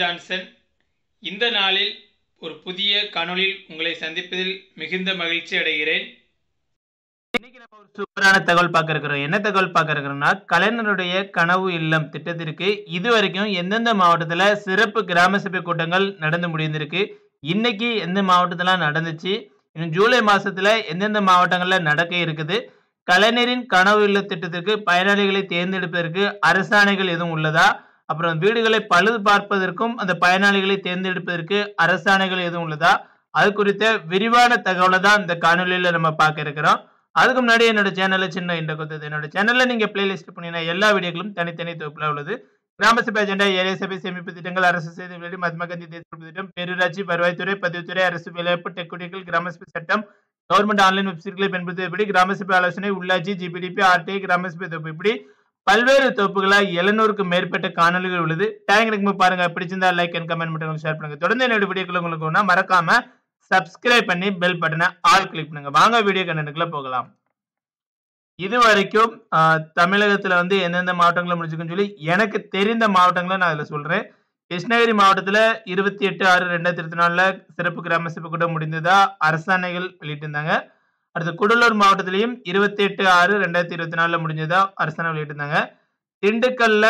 Johnson இந்த நாளில் ஒரு புதிய காணொளியில் உங்களை சந்திப்பதில் மிகுந்த மகிழ்ச்சி அடைகிறேன். இன்னைக்கு நம்ம ஒரு சூப்பரான தகவல் பார்க்க இருக்கிறோம். என்ன தகவல் பார்க்க இருக்கிறோம்னா கலைஞருடைய கனவு இல்லம் திட்டத்திற்கு இது வரைக்கும் எந்தெந்த மாவட்டத்தில் சிறப்பு கிராம சபை கூட்டங்கள் நடந்து முடிந்திருக்கு இன்னைக்கு எந்த மாவட்டத்தில் நடந்துச்சு இன்னும் ஜூலை மாசத்துல எந்தெந்த மாவட்டங்களில் நடக்க இருக்குது கலைஞரின் கனவு இல்ல திட்டத்திற்கு பயனாளிகளை தேர்ந்தெடுப்பதற்கு அரசாணைகள் எதுவும் உள்ளதா அப்புறம் வீடுகளை பழுது பார்ப்பதற்கும் அந்த பயனாளிகளை தேர்ந்தெடுப்பதற்கு அரசாணைகள் எதுவும் உள்ளதா? அது குறித்த விரிவான தகவலை தான் இந்த காணொலியில நம்ம பார்க்க இருக்கிறோம். அதுக்கு முன்னாடி என்னோட சேனல்ல சின்ன இந்த கொடுத்தது. என்னோட சேனல்ல நீங்க பிளேலிஸ்ட் பண்ணினா எல்லா வீடியோக்களும் தனித்தனி தொகுப்புல உள்ளது. கிராம சபை அஜெண்டா ஏரியா சபை சேமிப்பு திட்டங்கள் அரசு செய்தி வெளியீடு மகாத்மா காந்தி தேசிய திட்டம் பேரூராட்சி வருவாய்த்துறை பதிவுத்துறை அரசு வேலைவாய்ப்பு டெக்குடிகள் கிராம சபை சட்டம் கவர்மெண்ட் ஆன்லைன் வெப்சைட்களை பயன்படுத்துவது எப்படி கிராம சபை ஆலோசனை உள்ளாட்சி ஜிபிடிபி ஆர்டிஐ கிராம சபை தொகுப்பு. இப்படி பல்வேறு தொகுப்புகளா எழுநூறுக்கும் மேற்பட்ட காணொலிகள் உள்ளது. டேங்க் எனக்கு பாருங்க பிடிச்சிருந்தா லைக் அண்ட் கமெண்ட் மட்டும் ஷேர் பண்ணுங்க. தொடர்ந்து என்னோட வீடியோக்கள் உங்களுக்கு மறக்காம சப்ஸ்கிரைப் பண்ணி பெல் பட்டனை ஆல் கிளிக் பண்ணுங்க. வாங்க வீடியோ கண்டனுக்குள்ள போகலாம். இது வரைக்கும் தமிழகத்துல வந்து எந்தெந்த மாவட்டங்களை முடிஞ்சுக்குன்னு சொல்லி எனக்கு தெரிந்த மாவட்டங்களை நான் அதில் சொல்றேன். கிருஷ்ணகிரி மாவட்டத்துல இருபத்தி எட்டு ஆறு ரெண்டாயிரத்தி இருபத்தி நாலுல சிறப்பு கிராம சபை கூட்டம் முடிந்ததா அரசாணைகள் வெளியிட்டிருந்தாங்க. அடுத்து கூடலூர் மாவட்டத்திலையும் இருபத்தி எட்டு ஆறு ரெண்டாயிரத்தி இருபத்தி நாலுல முடிஞ்சதா அரசாணை வெளியிட்டிருந்தாங்க. திண்டுக்கல்ல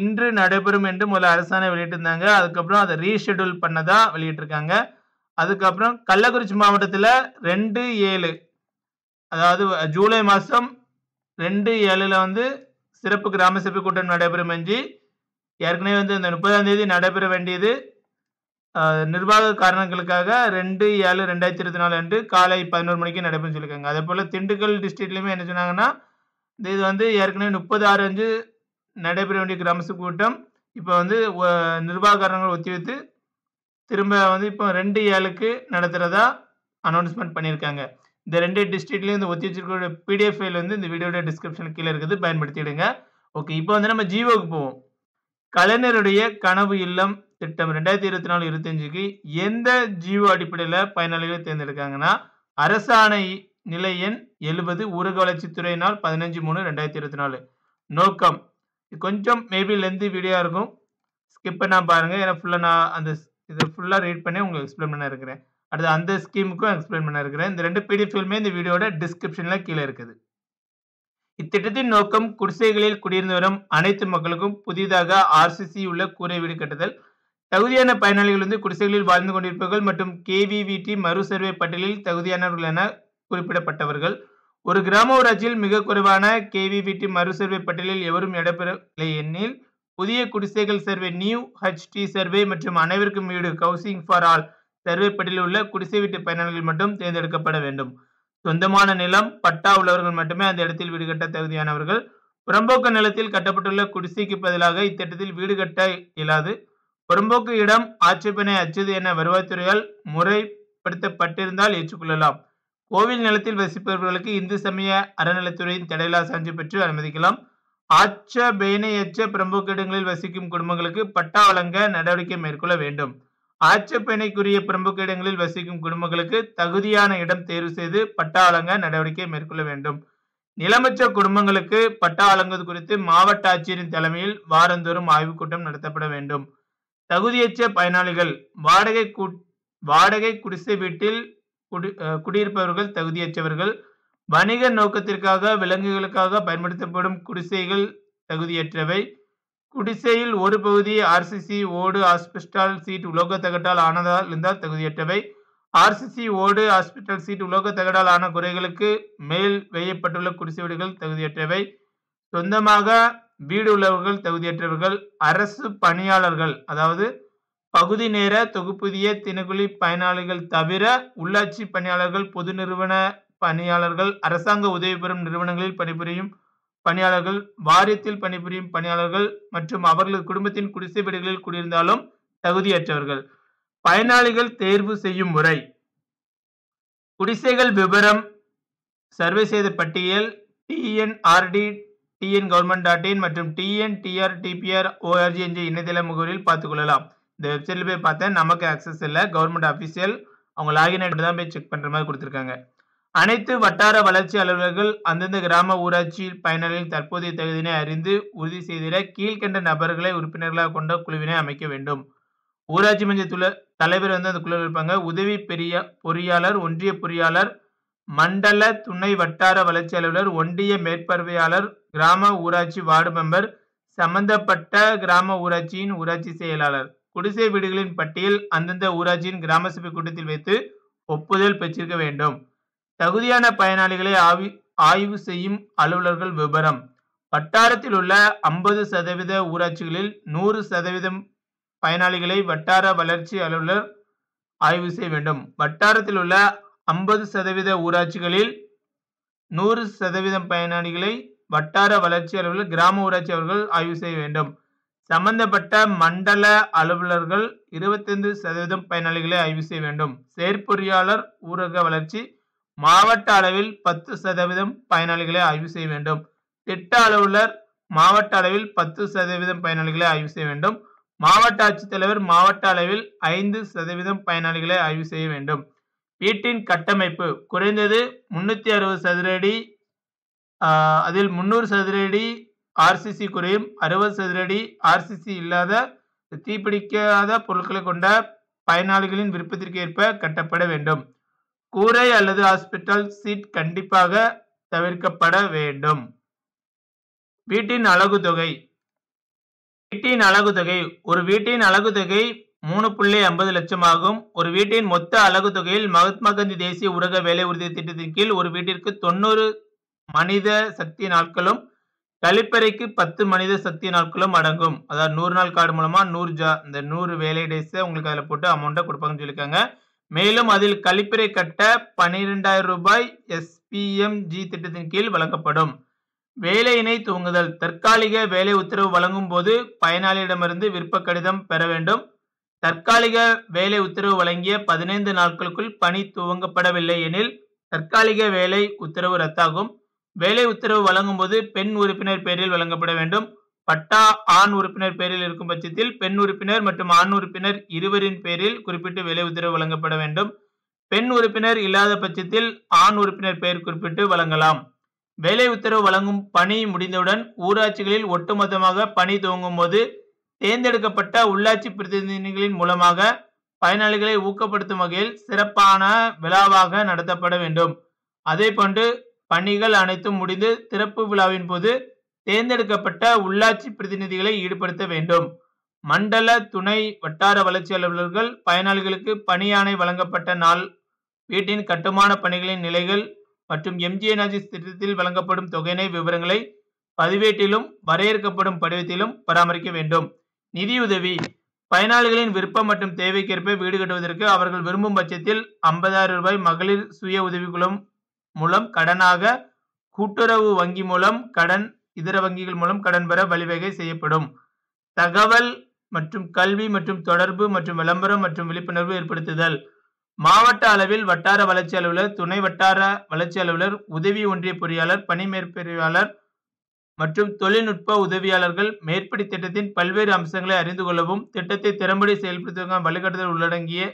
இன்று நடைபெறும் என்று முதல்ல அரசாணை வெளியிட்டிருந்தாங்க. அதுக்கப்புறம் அதை ரீஷெடியூல் பண்ணதா வெளியிட்டிருக்காங்க. அதுக்கப்புறம் கள்ளக்குறிச்சி மாவட்டத்துல ரெண்டு ஏழு அதாவது ஜூலை மாதம் ரெண்டு ஏழுல வந்து சிறப்பு கிராம சபை கூட்டம் நடைபெறும் என்று ஏற்கனவே வந்து இந்த முப்பதாம் தேதி நடைபெற வேண்டியது நிர்வாக காரணங்களுக்காக ரெண்டு ஏழு ரெண்டாயிரத்தி இருபத்தி நாலு அன்று காலை பதினோரு மணிக்கு நடைபெறும் சொல்லியிருக்காங்க. அதே போல் திண்டுக்கல் டிஸ்ட்ரிக்ட்லையுமே என்ன சொன்னாங்கன்னா இந்த இது வந்து ஏற்கனவே முப்பது ஆறு அஞ்சு நடைபெற வேண்டிய கிராம சபை கூட்டம் இப்போ வந்து நிர்வாக காரணங்கள் ஒத்திவைத்து திரும்ப வந்து இப்போ ரெண்டு ஏழுக்கு நடத்துகிறதா அனௌன்ஸ்மெண்ட் பண்ணியிருக்காங்க. இந்த ரெண்டு டிஸ்ட்ரிக்ட்லேயும் இந்த ஒத்தி வச்சிருக்கிற பிடிஎஃப் ஃபைல் வந்து இந்த வீடியோட டிஸ்கிரிப்ஷன் கீழே இருக்குது. பயன்படுத்திடுங்க. ஓகே இப்போ வந்து நம்ம ஜீவோக்கு போவோம். கலைஞருடைய கனவு இல்லம் திட்டம் ரெண்டாயிரத்தி இருபத்தி நாலு இருபத்தஞ்சுக்கு எந்த ஜீவோ அடிப்படையில் பயனாளிகளை தேர்ந்தெடுக்காங்கன்னா அரசாணை நிலை எண் எழுபது ஊரக வளர்ச்சித்துறையினால் பதினஞ்சு மூணு ரெண்டாயிரத்தி இருபத்தி நாலு. நோக்கம். கொஞ்சம் மேபி லென்த்தி வீடியோ இருக்கும். ஸ்கிப் பண்ணால் பாருங்கள் ஏன்னா ஃபுல்லாக நான் அந்த இதை ஃபுல்லாக ரீட் பண்ணி உங்களுக்கு எக்ஸ்பிளைன் பண்ண இருக்கிறேன். அடுத்து அந்த ஸ்கீமுக்கும் எக்ஸ்பிளைன் பண்ண இருக்கிறேன். இந்த ரெண்டு பிடிஎஃப்லுமே இந்த வீடியோட டிஸ்கிரிப்ஷனில் கீழே இருக்குது. இத்திட்டத்தின் நோக்கம் குடிசைகளில் குடியிருந்து வரும் அனைத்து மக்களுக்கும் புதிதாக ஆர்சிசி உள்ள கூரை வீடு கட்டுதல் தகுதியான பயனாளிகள் வந்து குடிசைகளில் வாழ்ந்து கொண்டிருப்பவர்கள் மற்றும் கேவிவிடி மறுசர்வே பட்டியலில் தகுதியானவர்கள் என குறிப்பிடப்பட்டவர்கள். ஒரு கிராம ஊராட்சியில் மிக குறைவான கேவிவிடி மறுசர்வே பட்டியலில் எவரும் இடம்பெறவில்லை எனில் புதிய குடிசைகள் சர்வே நியூ ஹெச்டி சர்வே மற்றும் அனைவருக்கும் வீடு கவுசிங் ஃபார் ஆல் சர்வே பட்டியலில் உள்ள குடிசை வீட்டு பயனாளிகள் மட்டும் தேர்ந்தெடுக்கப்பட வேண்டும். சொந்தமான நிலம் பட்டா உள்ளவர்கள் மட்டுமே அந்த இடத்தில் வீடு கட்ட தகுதியானவர்கள். புறம்போக்கு நிலத்தில் கட்டப்பட்டுள்ள குடிசைக்கு பதிலாக இத்திட்டத்தில் வீடு கட்ட இயலாது. புறம்போக்கு இடம் ஆட்சேபனை அச்சது என வருவாய்த்துறையால் முறைப்படுத்தப்பட்டிருந்தால் ஏற்றுக்கொள்ளலாம். கோவில் நிலத்தில் வசிப்பவர்களுக்கு இந்து சமய அறநிலைத்துறையின் தடையில்லா சான்று பெற்று அனுமதிக்கலாம். ஆச்ச பேனையற்ற இடங்களில் வசிக்கும் குடும்பங்களுக்கு பட்டா வழங்க நடவடிக்கை மேற்கொள்ள வேண்டும். ஆட்சேபனைக்குரிய புறம்போக்கு இடங்களில் வசிக்கும் குடும்பங்களுக்கு தகுதியான இடம் தேர்வு செய்து பட்டா வழங்க நடவடிக்கை மேற்கொள்ள வேண்டும். நிலமற்ற குடும்பங்களுக்கு பட்டா வழங்குவது குறித்து மாவட்ட ஆட்சியரின் தலைமையில் வாரந்தோறும் ஆய்வுக் கூட்டம் நடத்தப்பட வேண்டும். தகுதியற்ற பயனாளிகள் வாடகை கூ- வாடகை குடிசை வீட்டில் குடி குடியிருப்பவர்கள் தகுதியற்றவர்கள் வணிக நோக்கத்திற்காக விலங்குகளுக்காக பயன்படுத்தப்படும் குடிசைகள் தகுதியற்றவை. குடிசையில் ஒரு பகுதி ஆர்சிசி ஓடு ஆஸ்பிஸ்டால் சீட் உலோக தகட்டால் ஆனதால் இருந்தால் தகுதியற்றவை. ஆர்சிசி ஓடு ஹாஸ்பிட்டல் சீட் உலோக தகடால் ஆன குறைகளுக்கு மேல் வேயப்பட்டுள்ள குடிசை வீடுகள் தகுதியற்றவை. சொந்தமாக வீடு உள்ளவர்கள் தகுதியற்றவர்கள் அரசு பணியாளர்கள் அதாவது பகுதி நேர தொகுப்புதிய தினக்கூலி பயனாளிகள் தவிர உள்ளாட்சி பணியாளர்கள் பொது நிறுவன பணியாளர்கள் அரசாங்க உதவி பெறும் நிறுவனங்களில் பணிபுரியும் பணியாளர்கள் வாரியத்தில் பணிபுரியும் பணியாளர்கள் மற்றும் அவர்களது குடும்பத்தின் குடிசை வீடுகளில் குடியிருந்தாலும் தகுதியற்றவர்கள். பயனாளிகள் தேர்வு செய்யும் முறை. குடிசைகள் விவரம் சர்வே செய்த பட்டியல் TNRD TN government dot in மற்றும் டிஎன் டிஆர் டிபிஆர் ஓஆர்ஜி என்ற இணையதள முகவரியில் பார்த்துக் கொள்ளலாம். இந்த வெப்சைட்ல போய் பார்த்தேன் நமக்கு அக்சஸ் இல்லை கவர்மெண்ட் அஃபிஷியல் அவங்க லாகின் ஆகிட்டு தான் போய் செக் பண்ணுற மாதிரி கொடுத்துருக்காங்க. அனைத்து வட்டார வளர்ச்சி அலுவலர்கள் அந்தந்த கிராம ஊராட்சி பயனாளிகளின் தற்போதைய தகுதியினை அறிந்து உறுதி செய்திட கீழ்கண்ட நபர்களை உறுப்பினர்களாக கொண்ட குழுவினை அமைக்க வேண்டும். ஊராட்சி மன்ற துல தலைவர் வந்து அந்த குழுவில் இருப்பாங்க. உதவி பெரிய பொறியாளர் ஒன்றிய பொறியாளர் மண்டல துணை வட்டார வளர்ச்சி அலுவலர் ஒன்றிய மேற்பார்வையாளர் கிராம ஊராட்சி வார்டு மெம்பர் சம்பந்தப்பட்ட கிராம ஊராட்சியின் ஊராட்சி செயலாளர். குடிசை வீடுகளின் பட்டியல் அந்தந்த ஊராட்சியின் கிராம சபை கூட்டத்தில் வைத்து ஒப்புதல் பெற்றிருக்க வேண்டும். தகுதியான பயனாளிகளை ஆவி ஆய்வு செய்யும் அலுவலர்கள் விவரம் வட்டாரத்தில் உள்ள ஐம்பது சதவீத ஊராட்சிகளில் நூறு சதவீதம் பயனாளிகளை வட்டார வளர்ச்சி அலுவலர் ஆய்வு செய்ய வேண்டும். வட்டாரத்தில் உள்ள ஐம்பது சதவீத ஊராட்சிகளில் நூறு சதவீதம் பயனாளிகளை வட்டார வளர்ச்சி அலுவலர் கிராம ஊராட்சி அவர்கள் ஆய்வு செய்ய வேண்டும். சம்பந்தப்பட்ட மண்டல அலுவலர்கள் இருபத்தைந்து சதவீதம் பயனாளிகளை ஆய்வு செய்ய வேண்டும். செயற்பொறியாளர் ஊரக வளர்ச்சி மாவட்ட அளவில் பத்து சதவீதம் பயனாளிகளை ஆய்வு செய்ய வேண்டும். திட்ட அலுவலர் மாவட்ட அளவில் பத்து சதவீதம் பயனாளிகளை ஆய்வு செய்ய வேண்டும். மாவட்ட ஆட்சித்தலைவர் மாவட்ட அளவில் ஐந்து சதவீதம் பயனாளிகளை ஆய்வு செய்ய வேண்டும். வீட்டின் கட்டமைப்பு குறைந்தது முன்னூத்தி அறுபது சதுர அடி அதில் முந்நூறு சதுரடி ஆர்சிசி குறையும் அறுபது சதுரடி ஆர்சிசி இல்லாத தீப்பிடிக்காத பொருட்களை கொண்ட பயனாளிகளின் விருப்பத்திற்கு ஏற்ப கட்டப்பட வேண்டும். கூரை அல்லது ஹாஸ்பிட்டல் சீட் கண்டிப்பாக தவிர்க்கப்பட வேண்டும். வீட்டின் அழகு தொகை. வீட்டின் அழகு தொகை. ஒரு வீட்டின் அழகு தொகை மூணு புள்ளி ஐம்பது லட்சம் ஆகும். ஒரு வீட்டின் மொத்த அழகு தொகையில் மகாத்மா காந்தி தேசிய ஊரக வேலை உறுதி திட்டத்தின் கீழ் ஒரு வீட்டிற்கு தொண்ணூறு மனித சக்தி நாட்களும் கழிப்பறைக்கு பத்து மனித சக்தி நாட்களும் அடங்கும். அதாவது நூறு நாள் கார்டு மூலமா நூறு ஜா இந்த நூறு வேலை டேஸை உங்களுக்கு அதில் போட்டு அமௌண்ட்டை கொடுப்பாங்கன்னு சொல்லியிருக்காங்க. மேலும் அதில் கழிப்பறை கட்ட பன்னிரெண்டாயிரம் ரூபாய் எஸ்பிஎம்ஜி திட்டத்தின் கீழ் வழங்கப்படும். வேலையினை துவங்குதல். தற்காலிக வேலை உத்தரவு வழங்கும் போது பயனாளியிடமிருந்து விருப்ப கடிதம் பெற வேண்டும். தற்காலிக வேலை உத்தரவு வழங்கிய பதினைந்து நாட்களுக்குள் பணி துவங்கப்படவில்லை எனில் தற்காலிக வேலை உத்தரவு ரத்தாகும். வேலை உத்தரவு வழங்கும் போது பெண் உறுப்பினர் பெயரில் வழங்கப்பட வேண்டும். பட்டா ஆண் உறுப்பினர் பெயரில் இருக்கும் பட்சத்தில் பெண் உறுப்பினர் மற்றும் ஆண் உறுப்பினர் இருவரின் பெயரில் குறிப்பிட்டு வேலை உத்தரவு வழங்கப்பட வேண்டும். பெண் உறுப்பினர் இல்லாத பட்சத்தில் ஆண் உறுப்பினர் பெயர் குறிப்பிட்டு வழங்கலாம். வேலை உத்தரவு வழங்கும் பணி முடிந்தவுடன் ஊராட்சிகளில் ஒட்டுமொத்தமாக பணி துவங்கும் போது தேர்ந்தெடுக்கப்பட்ட உள்ளாட்சி பிரதிநிதிகளின் மூலமாக பயனாளிகளை ஊக்கப்படுத்தும் வகையில் சிறப்பான விழாவாக நடத்தப்பட வேண்டும். அதே போன்று பணிகள் அனைத்தும் முடிந்து திறப்பு விழாவின் போது தேர்ந்தெடுக்கப்பட்ட உள்ளாட்சி பிரதிநிதிகளை ஈடுபடுத்த வேண்டும். மண்டல துணை வட்டார வளர்ச்சி அலுவலர்கள் பயனாளிகளுக்கு பணியாணை வழங்கப்பட்ட நாள் வீட்டின் கட்டுமான பணிகளின் நிலைகள் மற்றும் எம்ஜிஎன்ஆர்ஜி திட்டத்தில் வழங்கப்படும் தொகையினை விவரங்களை பதிவேட்டிலும் வரையறுக்கப்படும் படிவத்திலும் பராமரிக்க வேண்டும். நிதியுதவி. பயனாளிகளின் விருப்பம் மற்றும் தேவைக்கேற்ப வீடு கட்டுவதற்கு அவர்கள் விரும்பும் பட்சத்தில் ஐம்பதாயிரம் ரூபாய் மகளிர் சுய உதவிக்குழு மூலம் கடனாக கூட்டுறவு வங்கி மூலம் கடன் இதர வங்கிகள் மூலம் கடன் பெற வழிவகை செய்யப்படும். தகவல் மற்றும் கல்வி மற்றும் தொடர்பு மற்றும் விளம்பரம் மற்றும் விழிப்புணர்வு ஏற்படுத்துதல். மாவட்ட அளவில் வட்டார வளர்ச்சி அலுவலர் துணை வட்டார வளர்ச்சி அலுவலர் உதவி ஒன்றிய பொறியாளர் பணி மேற்பிரிவாளர் மற்றும் தொழில்நுட்ப உதவியாளர்கள் மேற்படி திட்டத்தின் பல்வேறு அம்சங்களை அறிந்து கொள்ளவும் திட்டத்தை திறம்படி செயல்படுத்துவதற்கான வழிகாட்டுதல் உள்ளடங்கிய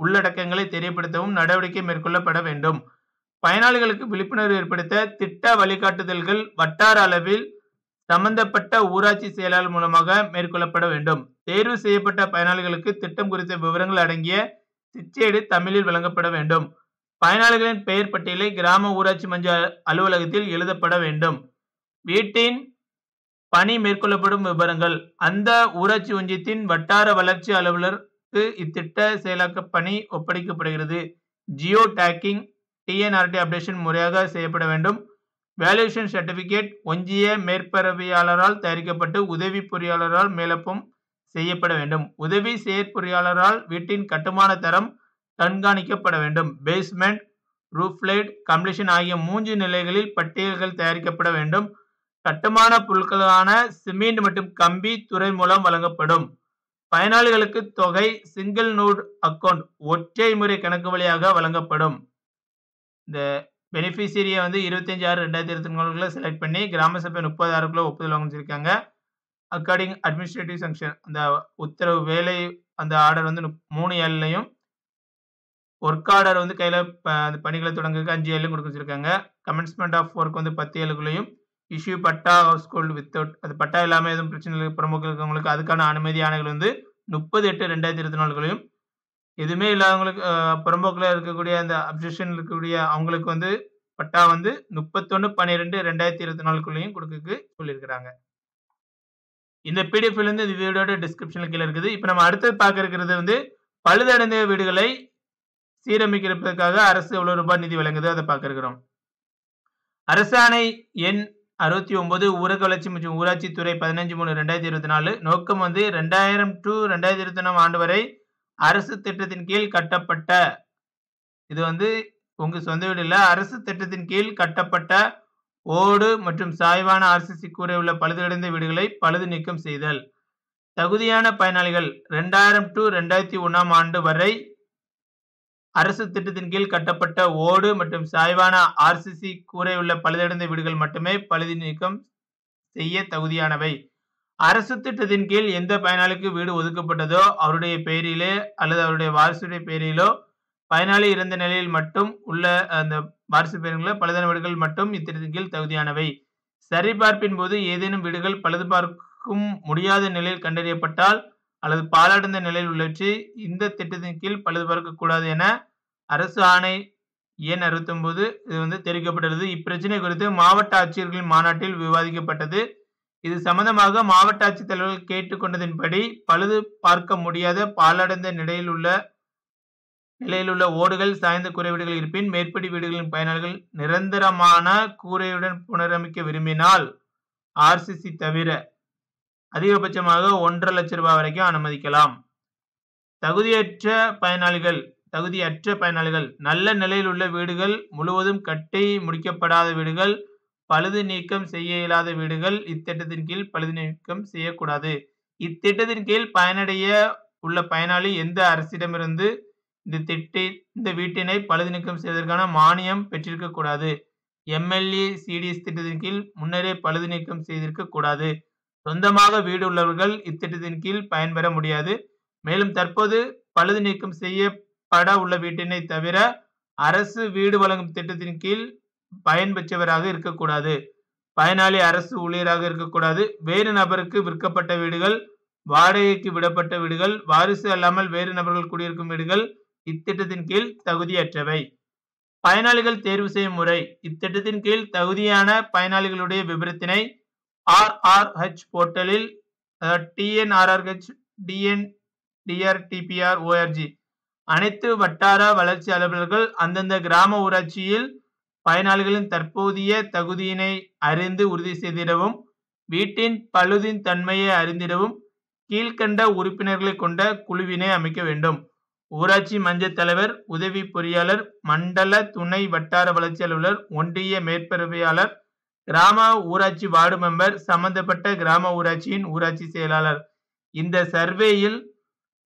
உள்ளடக்கங்களை தெரியப்படுத்தவும் நடவடிக்கை மேற்கொள்ளப்பட வேண்டும். பயனாளிகளுக்கு விழிப்புணர்வு ஏற்படுத்த திட்ட வழிகாட்டுதல்கள் வட்டார அளவில் சம்பந்தப்பட்ட ஊராட்சி செயலாளர் மூலமாக மேற்கொள்ளப்பட வேண்டும். தேர்வு செய்யப்பட்ட பயனாளிகளுக்கு திட்டம் குறித்த விவரங்கள் அடங்கிய சிச்சேடு தமிழில் வழங்கப்பட வேண்டும். பயனாளிகளின் பெயர் பட்டியலை கிராம ஊராட்சி மன்ற அலுவலகத்தில் எழுதப்பட வேண்டும். வீட்டின் பணி மேற்கொள்ளப்படும் விவரங்கள். அந்த ஊராட்சி ஒன்றியத்தின் வட்டார வளர்ச்சி அலுவலருக்கு இத்திட்ட செயலாக்க பணி ஒப்படைக்கப்படுகிறது. ஜியோ டேக்கிங் டிஎன்ஆர்டி அப்டேஷன் முறையாக செய்யப்பட வேண்டும். வேல்யூஷன் சர்டிபிகேட் ஒன்றிய மேற்பரவையாளரால் தயாரிக்கப்பட்டு உதவி பொறியாளரால் மேலப்பம் செய்யப்பட வேண்டும். உதவி செயற்பொறியாளரால் வீட்டின் கட்டுமான தரம் கண்காணிக்கப்பட வேண்டும். பேஸ்மெண்ட் ரூஃப்லைட் கம்ப்ளீஷன் ஆகிய மூன்று நிலைகளில் பட்டியல்கள் தயாரிக்கப்பட வேண்டும். கட்டுமான பொருட்களான சிமெண்ட் மற்றும் கம்பி துறை மூலம் வழங்கப்படும். பயனாளிகளுக்கு தொகை சிங்கிள் நோட் அக்கவுண்ட் ஒற்றை முறை கணக்கு வழியாக வழங்கப்படும். இந்த பெனிஃபிஷியரியை வந்து இருபத்தஞ்சி ஆறு ரெண்டாயிரத்தி இருபத்தி நாலுக்குள்ள செலக்ட் பண்ணி கிராம சபை முப்பது ஆறுக்குள்ள ஒப்புதல் வாங்கிச்சிருக்காங்க அக்கார்டிங் அட்மினிஸ்ட்ரேட்டிவ் சங்ஷன் அந்த உத்தரவு வேலை அந்த ஆர்டர் வந்து மூணு ஏழுலையும் ஒர்க் ஆர்டர் வந்து கையில் அந்த பணிகளை தொடங்குறதுக்கு அஞ்சு ஏழுலையும் கொடுக்க வச்சிருக்காங்க. கமென்ஸ்மெண்ட் ஆஃப் ஒர்க் வந்து பத்து ஏழுக்குள்ளேயும் issue patta house gold without அது பட்டா இல்லாமல் எதுவும் பிரச்சனை இல்லை பிரமுக இருக்கவங்களுக்கு அதுக்கான அனுமதி ஆணைகள் வந்து முப்பது எட்டு ரெண்டாயிரத்தி இருபத்தி நாலுக்குள்ளேயும் எதுவுமே இல்லாதவங்களுக்கு புறம்போக்கில் இருக்கக்கூடிய அந்த அப்சஷன் இருக்கக்கூடிய அவங்களுக்கு வந்து பட்டா வந்து முப்பத்தொன்று பன்னிரெண்டு ரெண்டாயிரத்தி இருபத்தி நாலுக்குள்ளேயும் கொடுக்க சொல்லியிருக்கிறாங்க. இந்த பிடிஎஃப்ல இருந்து இந்த வீடியோட டிஸ்கிரிப்ஷன்ல கீழே இருக்குது. இப்போ நம்ம அடுத்தது பார்க்க இருக்கிறது வந்து பழுதடைந்த வீடுகளை சீரமைக்கிறதுக்காக அரசு எவ்வளவு ரூபாய் நிதி வழங்குது? அதை பார்க்க இருக்கிறோம். அரசாணை எண் அறுபத்தி ஒன்பது ஊரக வளர்ச்சி மற்றும் ஊராட்சி துறை பதினஞ்சு மூணு ரெண்டாயிரத்தி இருபத்தி நாலு நோக்கம் வந்து ரெண்டாயிரம் டு ரெண்டாயிரத்தி இருபத்தி ஒன்றாம் ஆண்டு வரை அரசு திட்டத்தின் கீழ் கட்டப்பட்ட இது வந்து உங்க சொந்த வீடு இல்லை அரசு திட்டத்தின் கீழ் கட்டப்பட்ட ஓடு மற்றும் சாய்வான ஆர்சிசி கூரை உள்ள பழுதடைந்த வீடுகளை பழுது நீக்கம் செய்தல். தகுதியான பயனாளிகள் ரெண்டாயிரம் டு ரெண்டாயிரத்தி ஒன்றாம் ஆண்டு வரை அரசு திட்டத்தின் கீழ் கட்டப்பட்ட ஓடு மற்றும் சாய்வான ஆர்சிசி கூரை உள்ள பழுதடைந்த வீடுகள் மட்டுமே பழுது நீக்கம் செய்ய தகுதியானவை. அரசு திட்டத்தின் கீழ் எந்த பயனாளிக்கு வீடு ஒதுக்கப்பட்டதோ அவருடைய பெயரிலே அல்லது அவருடைய வாரிசுடைய பெயரிலோ பயனாளி இறந்த நிலையில் மட்டும் உள்ள அந்த வாரிசு பெயர்களில் பழுதான வீடுகள் மட்டும் இத்திட்டத்தின் கீழ் தகுதியானவை. சரிபார்ப்பின் போது ஏதேனும் வீடுகள் பழுது பார்க்கும் முடியாத நிலையில் கண்டறியப்பட்டால் அல்லது பாழடைந்த நிலையில் உள்ளவற்றை இந்த திட்டத்தின் கீழ் பழுது பார்க்கக்கூடாது என அரசு ஆணை எண் அறுபத்தொன்பது இது வந்து தெரிவிக்கப்பட்டுள்ளது. இப்பிரச்சனை குறித்து மாவட்ட ஆட்சியர்களின் மாநாட்டில் விவாதிக்கப்பட்டது. இது சம்பந்தமாக மாவட்ட ஆட்சித்தலைவர்கள் கேட்டுக்கொண்டதின்படி பழுது பார்க்க முடியாத பாலடைந்த நிலையில் உள்ள நிலையில் உள்ள ஓடுகள் சாய்ந்த கூரை வீடுகள் இருப்பின் மேற்படி வீடுகளின் பயனாளிகள் நிரந்தரமான கூரையுடன் புனரமைக்க விரும்பினால் ஆர்சிசி தவிர அதிகபட்சமாக ஒன்றரை லட்சம் ரூபாய் வரைக்கும் அனுமதிக்கலாம். தகுதியற்ற பயனாளிகள் தகுதியற்ற பயனாளிகள் நல்ல நிலையில் உள்ள வீடுகள் முழுவதும் கட்டி முடிக்கப்படாத வீடுகள் பழுது நீக்கம் செய்ய இயலாத வீடுகள் இத்திட்டத்தின் கீழ் பழுது நீக்கம் செய்யக்கூடாது. இத்திட்டத்தின் கீழ் பயனடைய உள்ள பயனாளி எந்த அரசிடமிருந்து இந்த திட்ட இந்த வீட்டினை பழுது நீக்கம் செய்வதற்கான மானியம் பெற்றிருக்க கூடாது. எம்எல்ஏ சிடிஎஸ் திட்டத்தின் கீழ் முன்னரே பழுது நீக்கம் செய்திருக்க கூடாது. சொந்தமாக வீடு உள்ளவர்கள் இத்திட்டத்தின் கீழ் பயன்பெற முடியாது. மேலும் தற்போது பழுது நீக்கம் செய்யப்பட உள்ள வீட்டினை தவிர அரசு வீடு வழங்கும் திட்டத்தின் கீழ் பயன் பெற்றவராக இருக்கக்கூடாது. பயனாளி அரசு ஊழியராக இருக்கக்கூடாது. வேறு நபருக்கு விற்கப்பட்ட வீடுகள் வாடகைக்கு விடப்பட்ட வீடுகள் வாரிசு அல்லாமல் வேறு நபர்கள் குடியிருக்கும் வீடுகள் இத்திட்டத்தின் கீழ் தகுதியற்றவை. பயனாளிகள் தேர்வு செய்யும் முறை. இத்திட்டத்தின் கீழ் தகுதியான பயனாளிகளுடைய விபரத்தினை ஆர்ஆர்ஹெச் போர்ட்டலில் டிஎன்ஆர்ஆர்ஹெச் டிஎன் டிஆர்டிபிஆர் ஓஆர்ஜி அனைத்து வட்டார வளர்ச்சி அலுவலர்கள் அந்தந்த கிராம ஊராட்சியில் பயனாளிகளின் தற்போதைய தகுதியினை அறிந்து உறுதி செய்திடவும் வீட்டின் பழுதின் தன்மையை அறிந்திடவும் கீழ்கண்ட உறுப்பினர்களை கொண்ட குழுவினை அமைக்க வேண்டும். ஊராட்சி மஞ்சள் தலைவர் உதவி பொறியாளர் மண்டல துணை வட்டார வளர்ச்சி அலுவலர் ஒன்றிய மேற்பார்வையாளர் கிராம ஊராட்சி வார்டு மெம்பர் சம்பந்தப்பட்ட கிராம ஊராட்சியின் ஊராட்சி செயலாளர். இந்த சர்வேயில்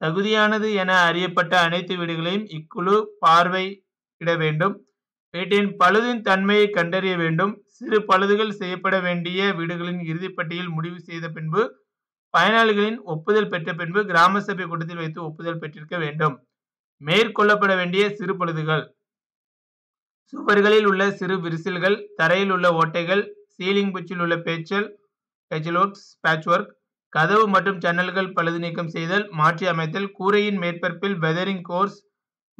தகுதியானது என அறியப்பட்ட அனைத்து வீடுகளையும் இக்குழு பார்வையிட வேண்டும். வீட்டின் பழுதின் தன்மையை கண்டறிய வேண்டும். சிறு பழுதுகள் செய்யப்பட வேண்டிய வீடுகளின் இறுதிப்பட்டியல் முடிவு செய்த பின்பு பயனாளிகளின் ஒப்புதல் பெற்ற பின்பு கிராம சபை கூட்டத்தில் வைத்து ஒப்புதல் பெற்றிருக்க வேண்டும். மேற்கொள்ளப்பட வேண்டிய சிறு பழுதுகள். சுவர்களில் உள்ள சிறு விரிசல்கள் தரையில் உள்ள ஓட்டைகள் சீலிங் புச்சில் உள்ள பேச்சல் பேச்சலோட்ஸ் பேட்ச் ஒர்க் கதவு மற்றும் ஜன்னல்கள் பழுது நீக்கம் செய்தல் மாற்றி அமைத்தல் கூரையின் மேற்பரப்பில் வெதரிங் கோர்ஸ்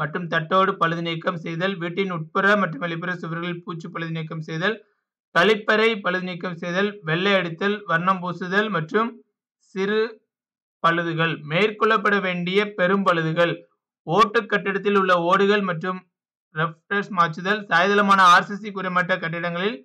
மற்றும் தட்டோடு பழுது நீக்கம் செய்தல் வீட்டின் உட்புற மற்றும் வெளிப்புற சுவர்களில் பூச்சி பழுது நீக்கம் செய்தல் கழிப்பறை பழுது நீக்கம் செய்தல் வெள்ளை அடித்தல் வர்ணம் பூசுதல் மற்றும் சிறு பழுதுகள் மேற்கொள்ளப்பட வேண்டிய பெரும் பழுதுகள் ஓட்டு கட்டிடத்தில் உள்ள ஓடுகள் மற்றும் ரெஃப்டர்ஸ் மாற்றுதல் சாய்தளமான ஆர்சிசி குறைமட்ட கட்டிடங்களில்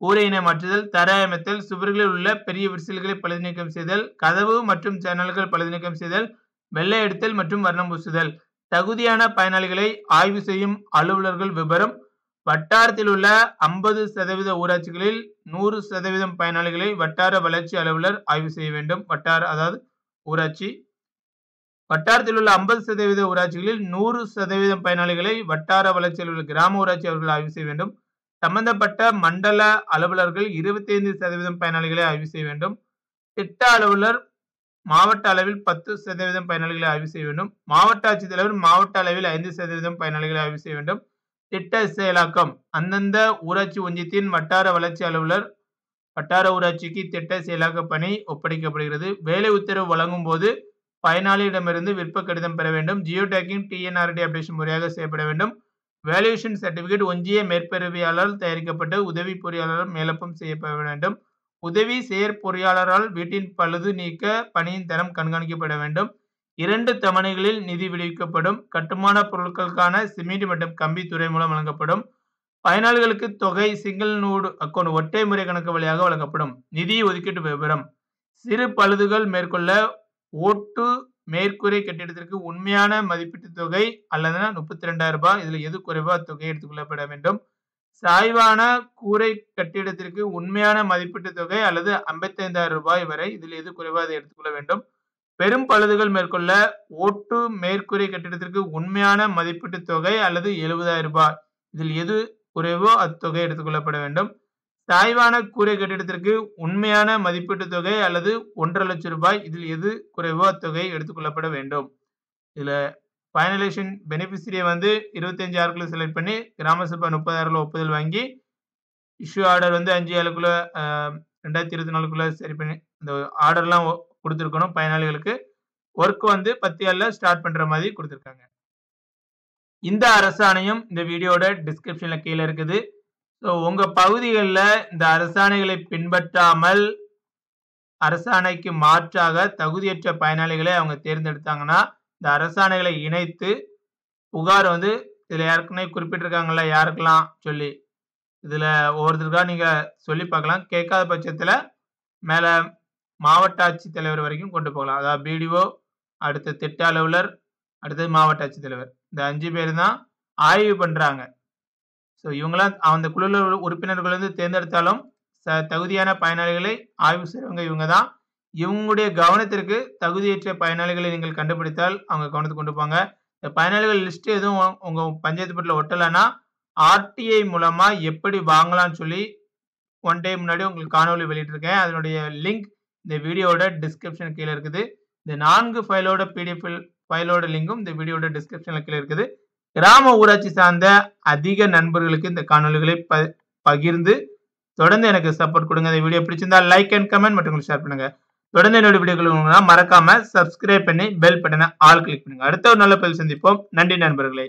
கூரையினை மாற்றுதல் தர அமைத்தல் சுவர்களில் உள்ள பெரிய விரிசல்களை பழுது நீக்கம் செய்தல் கதவு மற்றும் ஜன்னல்கள் பழுது நீக்கம் செய்தல் வெள்ளை அடித்தல் மற்றும் வர்ணம் பூசுதல். தகுதியான பயனாளிகளை ஆய்வு செய்யும் அலுவலர்கள் விவரம் வட்டாரத்தில் உள்ள ஐம்பது சதவீத ஊராட்சிகளில் நூறு சதவீதம் பயனாளிகளை வட்டார வளர்ச்சி அலுவலர் ஆய்வு செய்ய வேண்டும். வட்டார அதாவது ஊராட்சி. வட்டாரத்தில் உள்ள ஐம்பது சதவீத ஊராட்சிகளில் நூறு சதவீதம் பயனாளிகளை வட்டார வளர்ச்சி அலுவலர் கிராம ஊராட்சி அவர்கள் ஆய்வு செய்ய வேண்டும். சம்பந்தப்பட்ட மண்டல அலுவலர்கள் இருபத்தி ஐந்து சதவீதம் பயனாளிகளை ஆய்வு செய்ய வேண்டும். திட்ட அலுவலர் மாவட்ட அளவில் பத்து சதவீதம் பயனாளிகளை ஆய்வு செய்ய வேண்டும். மாவட்ட ஆட்சித்தலைவர் மாவட்ட அளவில் ஐந்து சதவீதம் பயனாளிகளை ஆய்வு செய்ய வேண்டும். திட்ட செயலாக்கம். அந்தந்த ஊராட்சி ஒன்றியத்தின் வட்டார வளர்ச்சி அலுவலர் வட்டார ஊராட்சிக்கு திட்ட செயலாக்க பணி ஒப்படைக்கப்படுகிறது. வேலை உத்தரவு வழங்கும் போது பயனாளியிடமிருந்து விருப்ப கடிதம் பெற வேண்டும். ஜியோ டேக்கிங் டிஎன்ஆர்டி அப்டேஷன் முறையாக செய்யப்பட வேண்டும். வேல்யூஷன் சர்டிபிகேட் ஒன்றிய மேற்பிறவியாளரால் தயாரிக்கப்பட்டு உதவி பொறியாளர் மேலப்பம் செய்யப்பட வேண்டும். உதவி செயற்பொறியாளரால் வீட்டின் பழுது நீக்க பணியின் தரம் கண்காணிக்கப்பட வேண்டும். இரண்டு தவணைகளில் நிதி விடுவிக்கப்படும். கட்டுமான பொருட்களுக்கான சிமெண்ட் மற்றும் கம்பி துறை மூலம் வழங்கப்படும். பயனாளிகளுக்கு தொகை சிங்கிள் நோடு அக்கௌண்ட் ஒற்றை முறை கணக்கு வழியாக வழங்கப்படும். நிதி ஒதுக்கீட்டு விவரம். சிறு பழுதுகள் மேற்கொள்ள ஓட்டு மேற்கூரை கட்டிடத்திற்கு உண்மையான மதிப்பீட்டு தொகை அல்லது முப்பத்தி ரெண்டாயிரம் ரூபாய். இதில் எது குறைவோ அத்தொகை எடுத்துக்கொள்ளப்பட வேண்டும். சாய்வான கூரை கட்டிடத்திற்கு உண்மையான மதிப்பீட்டு தொகை அல்லது ஐம்பத்தைந்தாயிரம் ரூபாய் வரை இதில் எது குறைவாக எடுத்துக்கொள்ள வேண்டும்? பெரும் பழுதுகள் மேற்கொள்ள ஓட்டு மேற்கூரை கட்டிடத்திற்கு உண்மையான மதிப்பீட்டு தொகை அல்லது எழுபதாயிரம் ரூபாய். இதில் எது குறைவோ அத்தொகை எடுத்துக்கொள்ளப்பட வேண்டும். சாய்வான கூரை கட்டிடத்திற்கு உண்மையான மதிப்பீட்டு தொகை அல்லது ஒன்றரை லட்சம் ரூபாய் இதில் எது குறைவோ அத்தொகை எடுத்துக்கொள்ளப்பட வேண்டும். இதில் ஃபைனலைசேஷன் பெனிஃபிஷரியை வந்து இருபத்தஞ்சு ஆறுக்குள்ள செலக்ட் பண்ணி கிராம சபா முப்பதாயிரம் ஒப்புதல் வாங்கி இஷ்யூ ஆர்டர் வந்து அஞ்சு ஆளுக்குள்ள ரெண்டாயிரத்தி இருபத்தி நாலுக்குள்ள சரி பண்ணி இந்த ஆர்டர்லாம் கொடுத்துருக்கணும். பயனாளிகளுக்கு ஒர்க் வந்து பத்து ஏழில் ஸ்டார்ட் பண்ற மாதிரி கொடுத்துருக்காங்க. இந்த அரசாணையும் இந்த வீடியோட டிஸ்கிரிப்ஷன்ல கீழே இருக்குது. ஸோ உங்க பகுதிகளில் இந்த அரசாணைகளை பின்பற்றாமல் அரசாணைக்கு மாற்றாக தகுதியற்ற பயனாளிகளை அவங்க தேர்ந்தெடுத்தாங்கன்னா இந்த அரசாணைகளை இணைத்து புகார் வந்து இதில் ஏற்கனவே குறிப்பிட்டிருக்காங்கள யாருக்கெல்லாம் சொல்லி. இதில் ஒவ்வொருத்தருக்காக நீங்கள் சொல்லி பார்க்கலாம். கேட்காத பட்சத்தில் மேலே மாவட்ட ஆட்சித்தலைவர் வரைக்கும் கொண்டு போகலாம். அதாவது பிடிஓ அடுத்து திட்ட அலுவலர் அடுத்தது மாவட்ட ஆட்சித்தலைவர். இந்த அஞ்சு பேர் தான் ஆய்வு பண்ணுறாங்க ஸோ இவங்களாம் அந்த குழுவில் உறுப்பினர்கள் வந்து தேர்ந்தெடுத்தாலும் ச தகுதியான பயனாளிகளை ஆய்வு செய்கிறவங்க இவங்க தான். இவங்களுடைய கவனத்திற்கு தகுதியற்ற பயனாளிகளை நீங்கள் கண்டுபிடித்தால் அவங்க கவனத்துக்கு கொண்டு போங்க. இந்த பயனாளிகள் லிஸ்ட் எதுவும் உங்கள் பஞ்சாயத்து போட்டில் ஒட்டலைன்னா ஆர்டிஐ மூலமாக எப்படி வாங்கலாம்னு சொல்லி ஒன் டே முன்னாடி உங்களுக்கு காணொலி வெளியிட்டிருக்கேன். அதனுடைய லிங்க் இந்த வீடியோட டிஸ்கிரிப்ஷன் கீழே இருக்குது. இந்த நான்கு ஃபைலோட பிடிஎஃப் ஃபைலோட லிங்கும் இந்த வீடியோட டிஸ்கிரிப்ஷனில் கீழே இருக்குது. கிராம ஊராட்சி சார்ந்த அதிக நண்பர்களுக்கு இந்த காணொலிகளை ப பகிர்ந்து தொடர்ந்து எனக்கு சப்போர்ட் கொடுங்க. இந்த வீடியோ பிடிச்சிருந்தா லைக் அண்ட் கமெண்ட் மற்றும் ஷேர் பண்ணுங்க. தொடர்ந்து என்னோட வீடியோக்கள் மறக்காம சப்ஸ்கிரைப் பண்ணி பெல் பட்டனை ஆல் கிளிக் பண்ணுங்க. அடுத்த ஒரு நல்ல பதில் சந்திப்போம். நன்றி நண்பர்களே.